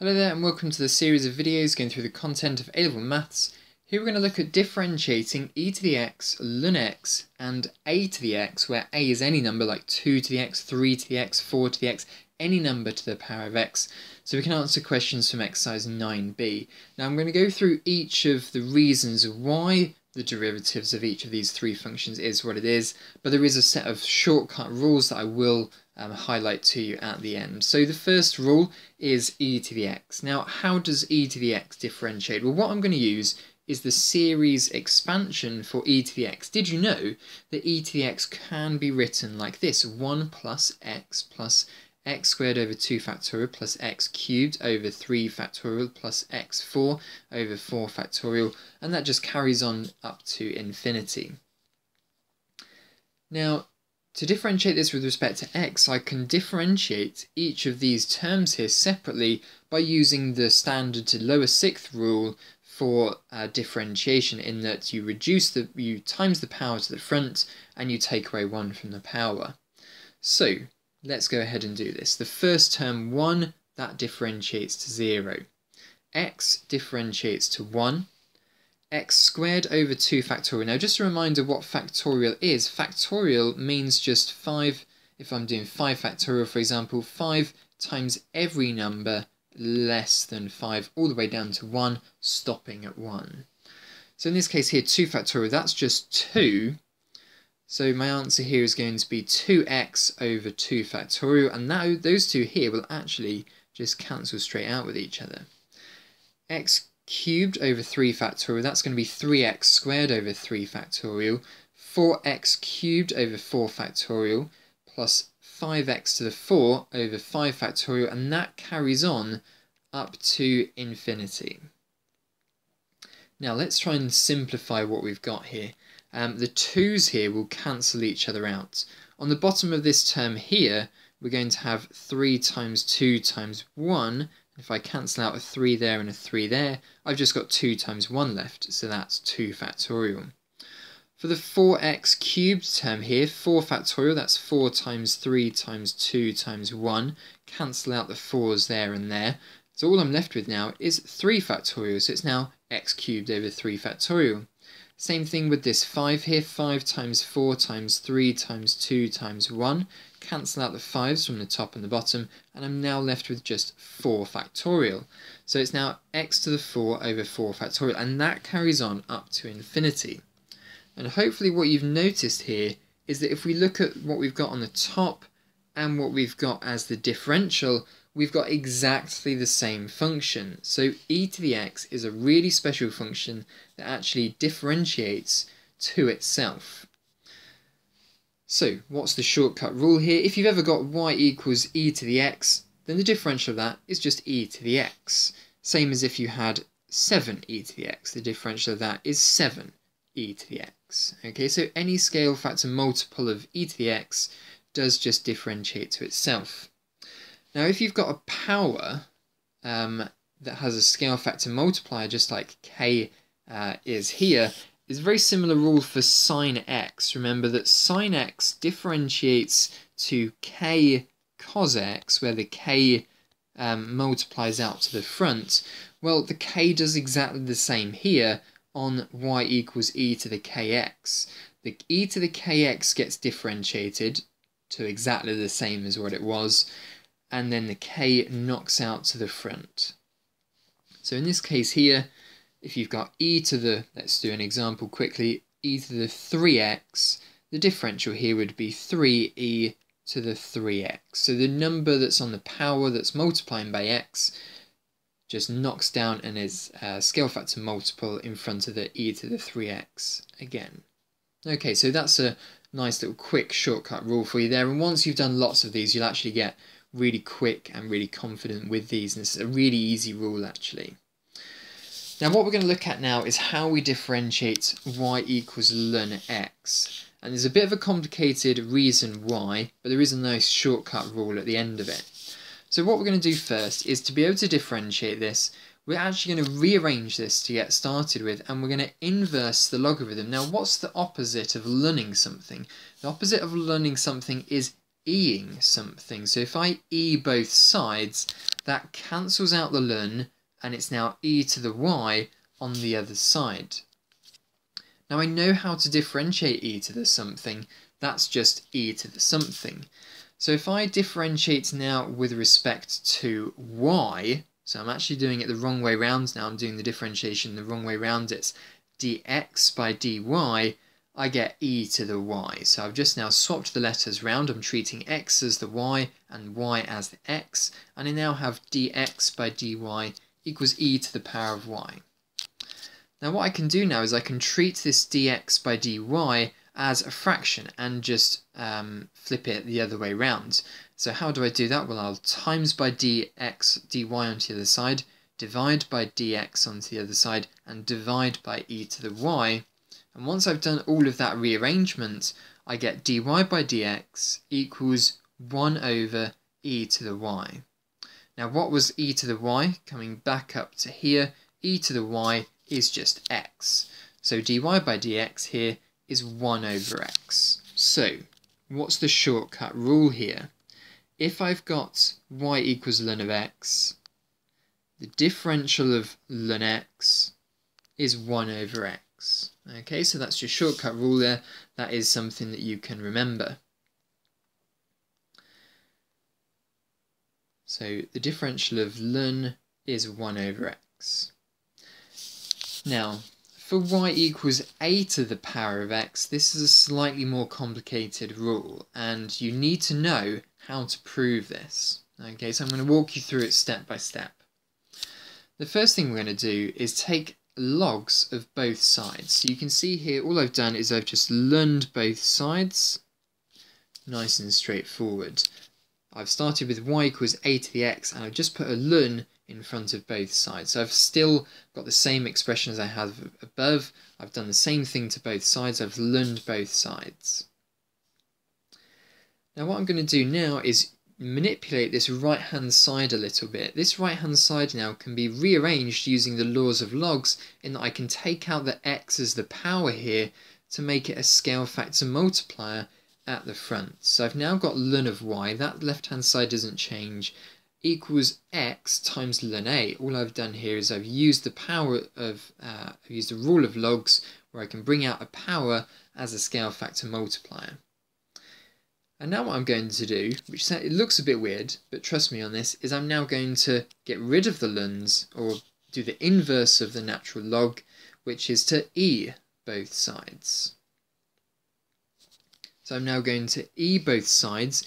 Hello there and welcome to the series of videos going through the content of A-Level Maths. Here we're going to look at differentiating e to the x, ln x, and a to the x, where a is any number like 2 to the x, 3 to the x, 4 to the x, any number to the power of x. So we can answer questions from exercise 9b. Now I'm going to go through each of the reasons why the derivatives of each of these three functions is what it is, but there is a set of shortcut rules that I will um, highlight to you at the end. So the first rule is e to the x. Now how does e to the x differentiate? Well what I'm going to use is the series expansion for e to the x. Did you know that e to the x can be written like this? 1 plus x plus x squared over 2 factorial plus x cubed over 3 factorial plus x4 over 4 factorial and that just carries on up to infinity. Now to differentiate this with respect to x, I can differentiate each of these terms here separately by using the standard to lower sixth rule for uh, differentiation in that you reduce the, you times the power to the front and you take away one from the power. So let's go ahead and do this. The first term 1, that differentiates to 0. x differentiates to 1 x squared over 2 factorial. Now just a reminder what factorial is. Factorial means just 5, if I'm doing 5 factorial for example, 5 times every number less than 5 all the way down to 1, stopping at 1. So in this case here 2 factorial, that's just 2. So my answer here is going to be 2x over 2 factorial and now those two here will actually just cancel straight out with each other. x cubed over 3 factorial, that's going to be 3x squared over 3 factorial, 4x cubed over 4 factorial, plus 5x to the 4 over 5 factorial, and that carries on up to infinity. Now let's try and simplify what we've got here. Um, the 2's here will cancel each other out. On the bottom of this term here, we're going to have 3 times 2 times 1, if I cancel out a 3 there and a 3 there, I've just got 2 times 1 left, so that's 2 factorial. For the 4x cubed term here, 4 factorial, that's 4 times 3 times 2 times 1. Cancel out the 4's there and there. So all I'm left with now is 3 factorial, so it's now x cubed over 3 factorial. Same thing with this 5 here, 5 times 4 times 3 times 2 times 1. Cancel out the 5's from the top and the bottom, and I'm now left with just 4 factorial. So it's now x to the 4 over 4 factorial, and that carries on up to infinity. And hopefully what you've noticed here is that if we look at what we've got on the top and what we've got as the differential, we've got exactly the same function. So e to the x is a really special function that actually differentiates to itself. So what's the shortcut rule here? If you've ever got y equals e to the x, then the differential of that is just e to the x. Same as if you had 7 e to the x, the differential of that is 7 e to the x. Okay, so any scale factor multiple of e to the x does just differentiate to itself. Now, if you've got a power um, that has a scale factor multiplier, just like k uh, is here, is a very similar rule for sine x. Remember that sine x differentiates to k cos x, where the k um, multiplies out to the front. Well, the k does exactly the same here on y equals e to the kx. The e to the kx gets differentiated to exactly the same as what it was, and then the k knocks out to the front. So in this case here, if you've got e to the, let's do an example quickly, e to the 3x, the differential here would be 3e to the 3x. So the number that's on the power that's multiplying by x just knocks down and is a scale factor multiple in front of the e to the 3x again. Okay, so that's a nice little quick shortcut rule for you there. And once you've done lots of these, you'll actually get really quick and really confident with these. And it's a really easy rule actually. Now what we're going to look at now is how we differentiate y equals ln x. And there's a bit of a complicated reason why, but there is a nice shortcut rule at the end of it. So what we're going to do first is to be able to differentiate this, we're actually going to rearrange this to get started with, and we're going to inverse the logarithm. Now what's the opposite of learning something? The opposite of learning something is eing something. So if I e both sides, that cancels out the ln, and it's now e to the y on the other side. Now I know how to differentiate e to the something, that's just e to the something. So if I differentiate now with respect to y, so I'm actually doing it the wrong way round now, I'm doing the differentiation the wrong way round, it's dx by dy, I get e to the y. So I've just now swapped the letters round, I'm treating x as the y and y as the x, and I now have dx by dy equals e to the power of y. Now what I can do now is I can treat this dx by dy as a fraction and just um, flip it the other way round. So how do I do that? Well, I'll times by dx, dy onto the other side, divide by dx onto the other side, and divide by e to the y. And once I've done all of that rearrangement, I get dy by dx equals 1 over e to the y. Now what was e to the y? Coming back up to here, e to the y is just x. So dy by dx here is 1 over x. So, what's the shortcut rule here? If I've got y equals ln of x, the differential of ln x is 1 over x. Okay, so that's your shortcut rule there. That is something that you can remember. So the differential of ln is 1 over x. Now, for y equals a to the power of x, this is a slightly more complicated rule, and you need to know how to prove this. Okay, so I'm going to walk you through it step by step. The first thing we're going to do is take logs of both sides. So you can see here, all I've done is I've just learned both sides, nice and straightforward. I've started with y equals a to the x, and I've just put a ln in front of both sides. So I've still got the same expression as I have above. I've done the same thing to both sides. I've learned both sides. Now what I'm going to do now is manipulate this right hand side a little bit. This right hand side now can be rearranged using the laws of logs in that I can take out the x as the power here to make it a scale factor multiplier at the front. So I've now got ln of y, that left hand side doesn't change, equals x times ln a. All I've done here is I've used the power of, uh, I've used the rule of logs where I can bring out a power as a scale factor multiplier. And now what I'm going to do, which it looks a bit weird, but trust me on this, is I'm now going to get rid of the lns, or do the inverse of the natural log, which is to e both sides. So I'm now going to e both sides.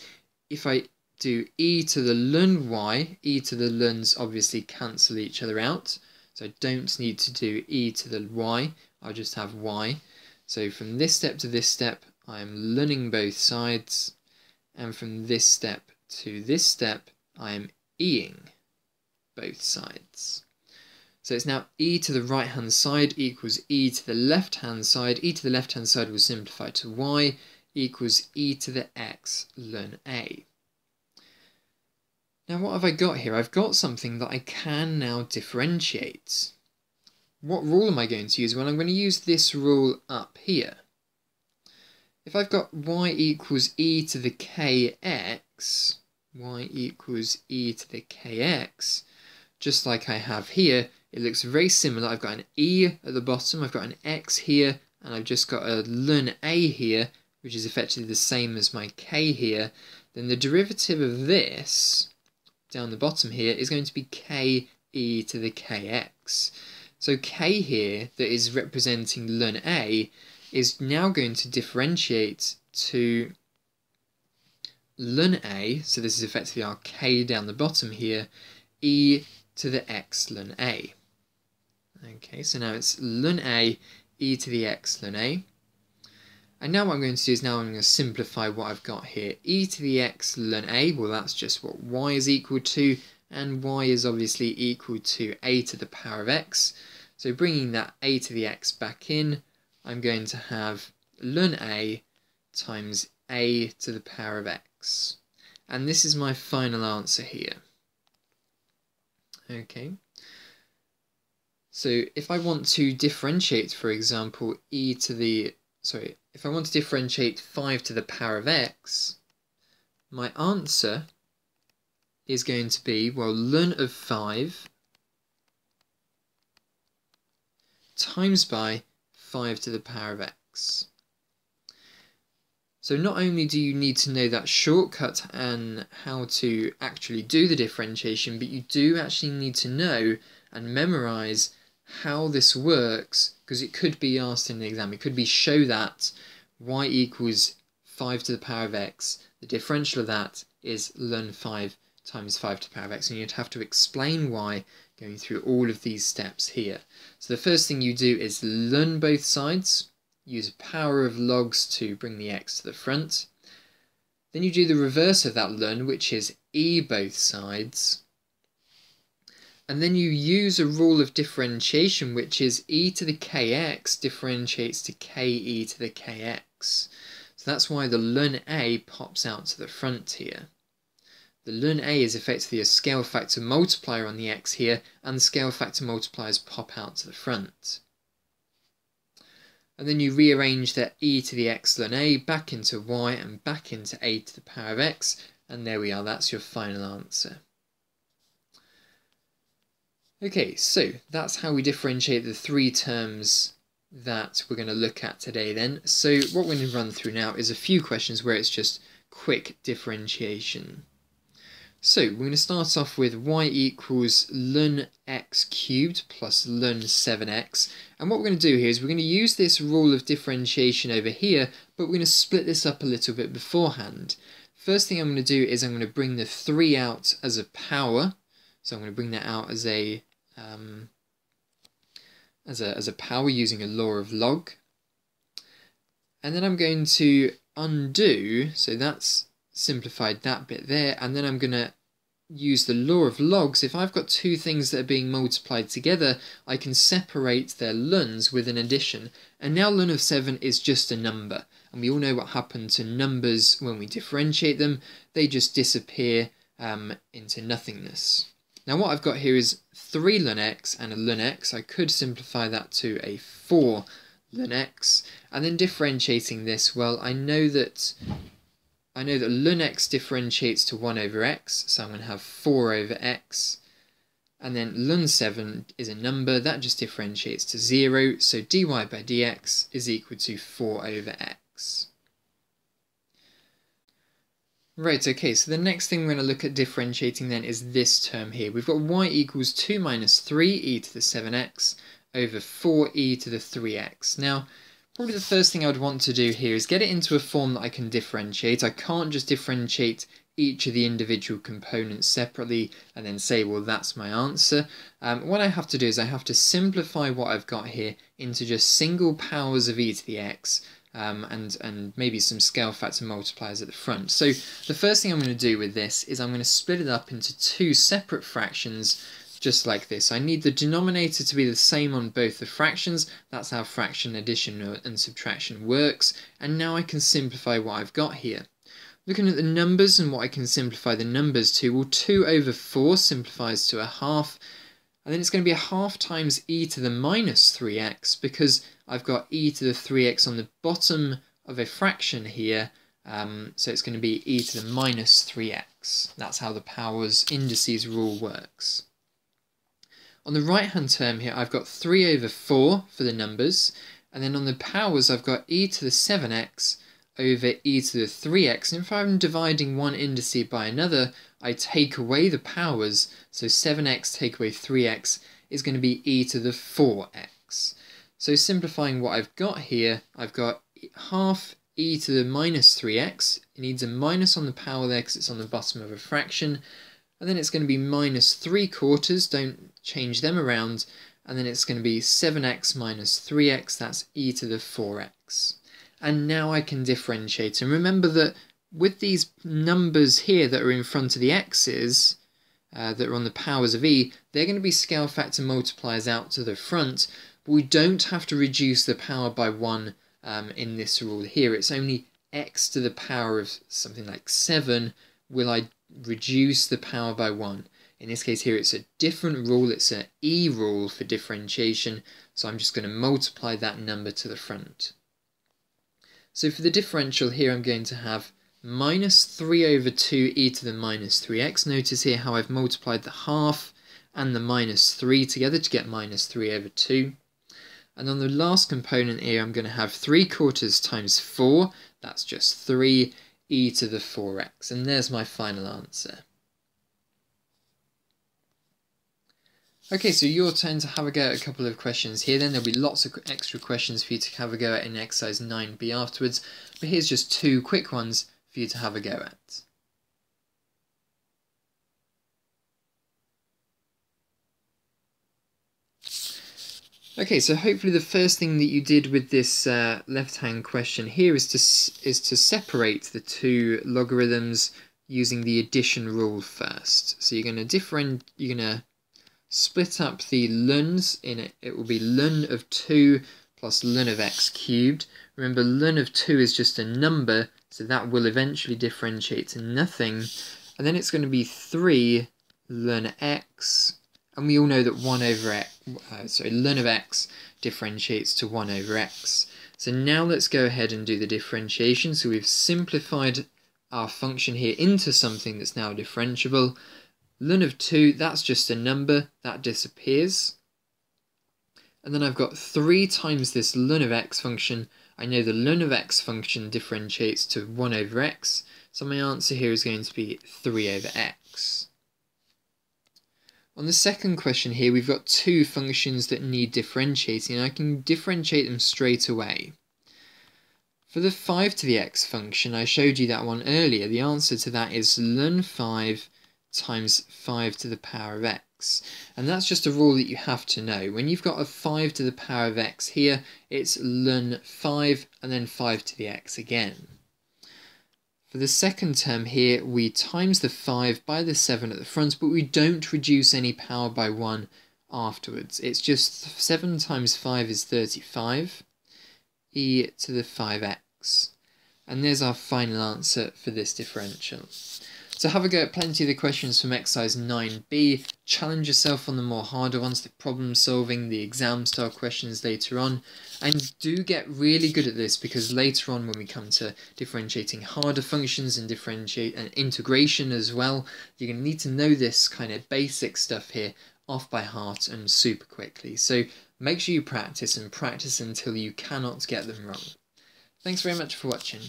If I do e to the ln y. e to the ln's obviously cancel each other out. So I don't need to do e to the y, I'll just have y. So from this step to this step, I'm learning both sides. And from this step to this step, I am eing both sides. So it's now e to the right hand side equals e to the left hand side. e to the left hand side will simplify to y equals e to the x ln a. Now what have I got here? I've got something that I can now differentiate. What rule am I going to use? Well, I'm going to use this rule up here. If I've got y equals e to the kx, y equals e to the kx, just like I have here, it looks very similar. I've got an e at the bottom, I've got an x here, and I've just got a ln a here, which is effectively the same as my k here. Then the derivative of this down the bottom here is going to be k e to the kx. So k here, that is representing ln a, is now going to differentiate to ln a, so this is effectively our k down the bottom here, e to the x ln a. Okay, so now it's ln a e to the x ln a. And now what I'm going to do is now I'm going to simplify what I've got here. e to the x ln a, well that's just what y is equal to, and y is obviously equal to a to the power of x. So bringing that a to the x back in, I'm going to have ln a times a to the power of x. And this is my final answer here. Okay. So if I want to differentiate, for example, e to the sorry, if I want to differentiate 5 to the power of x, my answer is going to be, well, ln of 5 times by 5 to the power of x. So not only do you need to know that shortcut and how to actually do the differentiation, but you do actually need to know and memorize how this works because it could be asked in the exam. It could be show that y equals 5 to the power of x. The differential of that is ln 5 times 5 to the power of x and you'd have to explain why going through all of these steps here. So the first thing you do is ln both sides, use power of logs to bring the x to the front. Then you do the reverse of that ln, which is e both sides. And then you use a rule of differentiation, which is e to the kx differentiates to ke to the kx. So that's why the ln a pops out to the front here. The ln a is effectively a scale factor multiplier on the x here, and the scale factor multipliers pop out to the front. And then you rearrange that e to the x ln a back into y and back into a to the power of x, and there we are, that's your final answer. Okay, so that's how we differentiate the three terms that we're going to look at today then. So what we're going to run through now is a few questions where it's just quick differentiation. So we're going to start off with y equals ln x cubed plus ln 7x. And what we're going to do here is we're going to use this rule of differentiation over here, but we're going to split this up a little bit beforehand. First thing I'm going to do is I'm going to bring the 3 out as a power. So I'm going to bring that out as a um, as a as a power using a law of log. And then I'm going to undo, so that's simplified that bit there, and then I'm going to use the law of logs. If I've got two things that are being multiplied together, I can separate their luns with an addition. And now ln of 7 is just a number. And we all know what happened to numbers when we differentiate them. They just disappear um, into nothingness. Now what I've got here is 3 ln x and a ln x. I could simplify that to a 4 ln x. And then differentiating this, well, I know that I know that ln x differentiates to 1 over x, so I'm going to have 4 over x. And then ln 7 is a number, that just differentiates to 0, so dy by dx is equal to 4 over x. Right, okay, so the next thing we're going to look at differentiating then is this term here. We've got y equals 2 minus 3e to the 7x over 4e to the 3x. Now, Probably the first thing I would want to do here is get it into a form that I can differentiate. I can't just differentiate each of the individual components separately and then say, well, that's my answer. Um, what I have to do is I have to simplify what I've got here into just single powers of e to the x um, and, and maybe some scale factor multipliers at the front. So the first thing I'm going to do with this is I'm going to split it up into two separate fractions just like this. I need the denominator to be the same on both the fractions. That's how fraction addition and subtraction works. And now I can simplify what I've got here. Looking at the numbers and what I can simplify the numbers to, well 2 over 4 simplifies to a half, and then it's going to be a half times e to the minus 3x because I've got e to the 3x on the bottom of a fraction here, um, so it's going to be e to the minus 3x. That's how the powers indices rule works. On the right hand term here, I've got 3 over 4 for the numbers, and then on the powers, I've got e to the 7x over e to the 3x. And if I'm dividing one indice by another, I take away the powers, so 7x take away 3x is going to be e to the 4x. So simplifying what I've got here, I've got half e to the minus 3x. It needs a minus on the power there because it's on the bottom of a fraction. And then it's going to be minus 3 quarters, don't change them around, and then it's going to be 7x minus 3x, that's e to the 4x. And now I can differentiate, and remember that with these numbers here that are in front of the x's, uh, that are on the powers of e, they're going to be scale factor multipliers out to the front, but we don't have to reduce the power by 1 um, in this rule here. It's only x to the power of something like 7 will I reduce the power by 1. In this case here it's a different rule, it's an E rule for differentiation, so I'm just going to multiply that number to the front. So for the differential here I'm going to have minus 3 over 2 e to the minus 3x. Notice here how I've multiplied the half and the minus 3 together to get minus 3 over 2. And on the last component here, I'm going to have 3 quarters times 4. That's just 3 e to the 4x. And there's my final answer. Okay, so your turn to have a go at a couple of questions here. Then there'll be lots of extra questions for you to have a go at in exercise 9b afterwards. But here's just two quick ones for you to have a go at. Okay, so hopefully the first thing that you did with this uh, left-hand question here is to is to separate the two logarithms using the addition rule first. So you're going to different you're going to split up the luns in it. It will be ln of 2 plus ln of x cubed. Remember, ln of 2 is just a number, so that will eventually differentiate to nothing. And then it's going to be 3 ln x, and we all know that 1 over x, uh, sorry, ln of x differentiates to 1 over x. So now let's go ahead and do the differentiation. So we've simplified our function here into something that's now differentiable ln of 2, that's just a number, that disappears. And then I've got 3 times this ln of x function. I know the ln of x function differentiates to 1 over x, so my answer here is going to be 3 over x. On the second question here, we've got two functions that need differentiating, and I can differentiate them straight away. For the 5 to the x function, I showed you that one earlier. The answer to that is ln 5 times 5 to the power of x. And that's just a rule that you have to know. When you've got a 5 to the power of x here, it's ln 5 and then 5 to the x again. For the second term here, we times the 5 by the 7 at the front, but we don't reduce any power by 1 afterwards. It's just 7 times 5 is 35, e to the 5x. And there's our final answer for this differential. So have a go at plenty of the questions from exercise 9b, challenge yourself on the more harder ones, the problem solving, the exam style questions later on, and do get really good at this because later on when we come to differentiating harder functions and differentiate and integration as well, you're going to need to know this kind of basic stuff here off by heart and super quickly. So make sure you practice and practice until you cannot get them wrong. Thanks very much for watching.